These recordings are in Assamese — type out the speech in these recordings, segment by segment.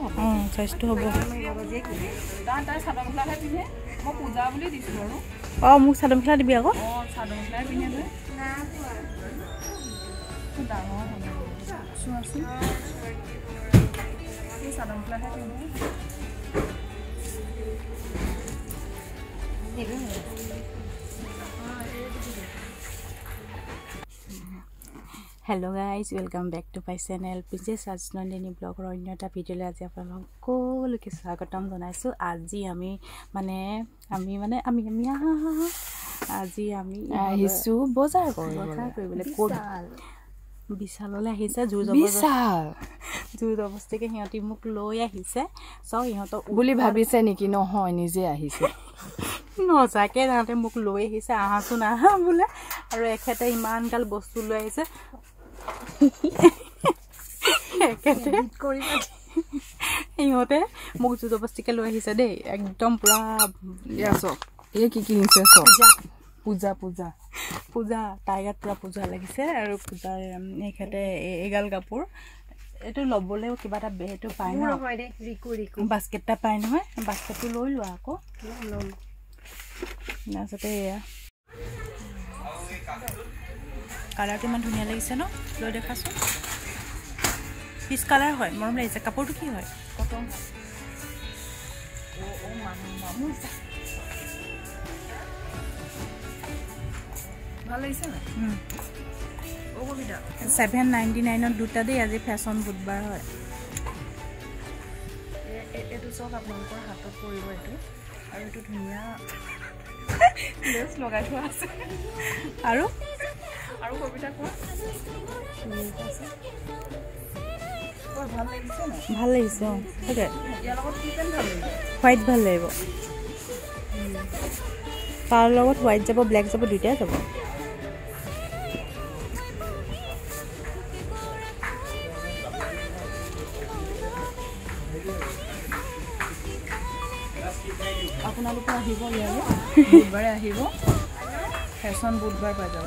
অঁ চাইজটো হ'ব। মেখেলাহে পিন্ধে। অঁ মোক চাদৰ মেখেলা দিবি আকৌ। অঁ চাদৰ মেখেলাই hello' guys welcome back to my channel princess Rajnandini ব্লগৰ অন্য এটা ভিডিঅ'লৈ আজি আপোনালোক সকলোকে স্বাগতম জনাইছোঁ আজি আমি মানে আমি মানে আমি আমি আজি আমি আহিছোঁ বজাৰ বজাৰ কৰিবলৈ ক'ত বিশাললৈ আহিছে জোৰ বিশাল জোৰ জবস্তিকে সিহঁতি মোক লৈ আহিছে চ' সিহঁতক বুলি ভাবিছে নেকি নহয় নিজে আহিছে নজাকে তাহাঁতে মোক লৈ আহিছে আহাচোন আহা বোলে আৰু এখেতে ইমানগাল বস্তু লৈ আহিছে সিহঁতে মোক জোৰজবস্তিকে লৈ আহিছে দেই একদম পূৰা এয়া চক। এই কি কি নিছে চক? পূজা। পূজা পূজা। তাইৰ গাত পূৰা পূজা লাগিছে আৰু পূজাৰ এখেতে এইগাল কাপোৰ। এইটো ল'বলৈও কিবা এটা বে- এইটো পায় ন? বাস্কেট এটা পায় নহয় বাস্কেটটো লৈ লোৱা আকৌ। তাৰপিছতে এয়া। কালাৰটো ইমান ধুনীয়া লাগিছে ন? লৈ দেখাচোন। পিচ কালাৰ হয় মৰম লাগিছে। কাপোৰটো কি হয়? কটন ছেভেন নাইণ্টি নাইনত দুটা দেই আজি ফেশ্বন বুধবাৰ হয়। এইটো আপোনালোকৰ হাতত পৰিব এইটো। আৰু এইটো ধুনীয়া লেছ লগাই থোৱা আছে। আৰু? আৰু কবিতা কোৱা ভাল লাগিছে অঁ তাকে। হোৱাইট ভাল লাগিব। তাৰ লগত হোৱাইট যাব ব্লেক যাব দুইটাই যাব। আপোনালোকে আহিব ইয়ালৈ। বুধবাৰে আহিব। ফেশ্বন বুধবাৰ পাই যাব।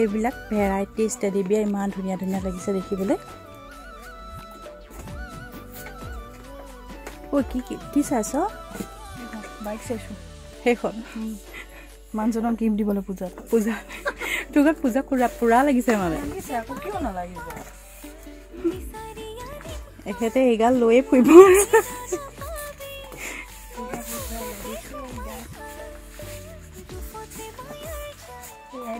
এইবিলাক ভেৰাইটি ষ্টেডি বিয়াৰ ইমান ধুনীয়া ধুনীয়া লাগিছে দেখিবলৈ। ঐ কি কি কি চাইছ বাইক চাইছোঁ সেইখন। মানুহজনক গিফ্ট দিবলৈ পূজাত পূজা। তোৰ গাত পূজা পুৰা পূৰা লাগিছে মানে। কিয় নালাগিব? এখেতে এইগাল লৈয়ে ফুৰিব।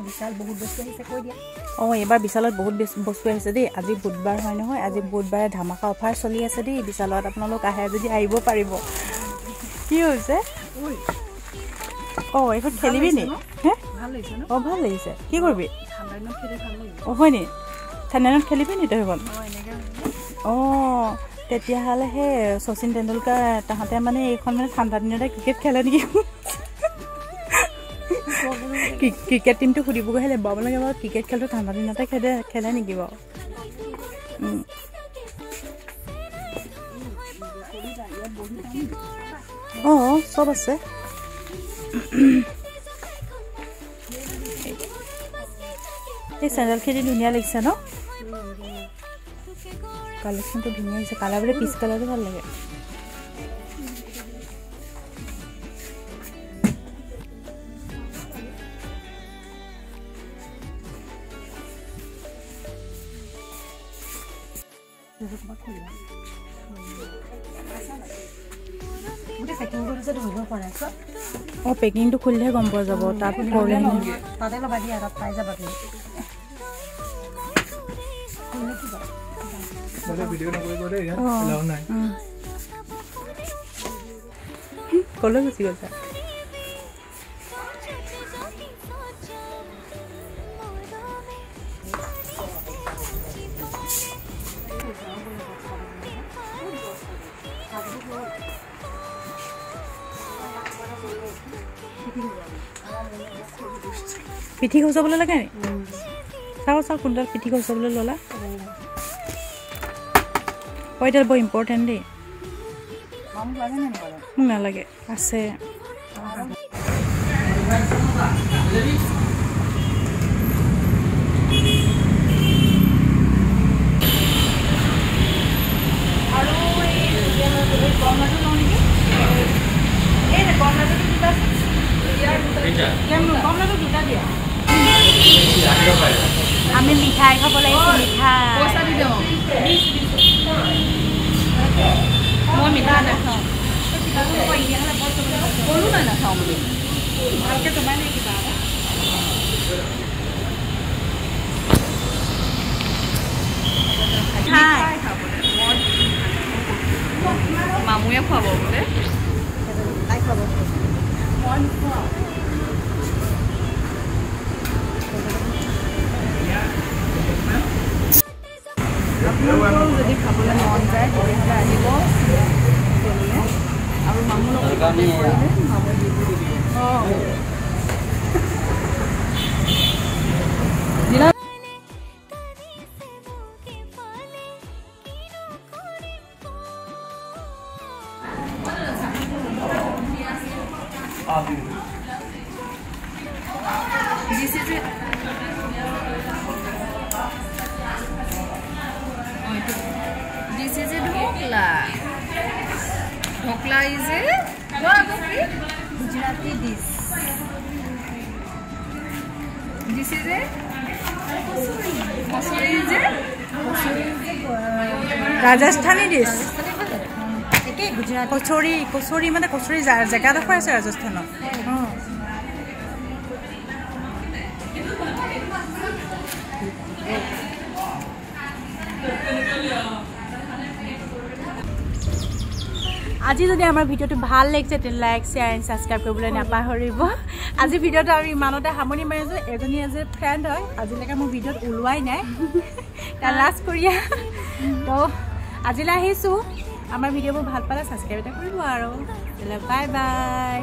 বিশাল বহুত বস্তু আহিছে কৈ দিয়া। অঁ এইবাৰ বিশালত বহুত বেছি বস্তু আহিছে দেই। আজি বুধবাৰ হয় নহয় আজি বুধবাৰে ধামাকা অফাৰ চলি আছে দেই। বিশালত আপোনালোক আহে যদি আহিব পাৰিব। কি হৈছে? অঁ এইখন খেলিবি নি? অঁ ভাল লাগিছে। কি কৰিবি? অঁ হয় নি? ঠাণ্ডা দিনত খেলিবি নি তই সেইখন? অঁ তেতিয়াহ'লে সেই শচীন তেণ্ডুলকাৰ তাহাঁতে মানে এইখন মানে ঠাণ্ডা দিনতে ক্ৰিকেট খেলে নেকি? ক্ৰিকেট টিমটো সুধিবগৈহে লাগিব আপোনালোকে বাৰু ক্ৰিকেট খেলটো ঠাণ্ডা দিনতে খেলে খেলে নেকি বাৰু। অঁ চব আছে। এই চেণ্ডেলখিনি ধুনীয়া লাগিছে ন? কালেকশ্যনটো ধুনীয়া হৈছে কালাৰ বোলে পিচ কালাৰটো ভাল লাগে। গোটেই পেকিংটো যে ধৰিব পৰা আছে অঁ পেকিংটো খুলিলেহে গম পোৱা যাব তাত কৰিলে তাতে ল'বা দিয়া তাত পাই যাবা তুমি। ক'লৈ গুচি গ'ল পিঠি সজাবলৈ লাগে নি? চাওঁ চাওঁ কোনডাল পিঠি সজাবলৈ ল'লা? অঁ এইডাল বৰ ইম্পৰ্টেণ্ট দেই। মোক নালাগে আছে। আৰু এই গমলাটো লওঁ নেকি? এই যে গমলাটোতো দুটা গমলাটো দুটা দিয়া আমি মিঠাই খাব লাগিছে মিঠাই। পইচা দি দিওঁ। মই মিঠাই নাখাওঁ। ক'লো নাই নাখাওঁ বুলি। ভালকৈ জমাই নাই কিবা এটা। মিঠাই খাবলৈ। মই আপোনালোকেও যদি খাবলৈ মন যায় তেতিয়াহ'লে আহিব। আৰু মামুৰ লগত কৰিলে দিব অঁ This is it. Oh, it is- This is a dhokla. Dhokla is a? Gujarati dish This is a Masuri is a Rajasthani dish একেই গুজৰাট কচৰি কচৰি মানে কচৰি জেগাডোখৰ আছে ৰাজস্থানত। আজি যদি আমাৰ ভিডিঅ'টো ভাল লাগিছে তেন্তে লাইক শ্বেয়াৰ এণ্ড ছাবস্ক্ৰাইব কৰিবলৈ নাপাহৰিব। আজি ভিডিঅ'টো আমি ইমানতে সামৰণি মাৰিছোঁ। এজনী এজ এ ফ্ৰেণ্ড হয়। আজিলৈকে মোৰ ভিডিঅ'ত ওলোৱাই নাই। লাজ কৰিয়া। তো আজিলৈ আহিছোঁ। আমাৰ ভিডিঅ'বোৰ ভাল পালে ছাবস্ক্ৰাইব এটা কৰিব আৰু। Bye bye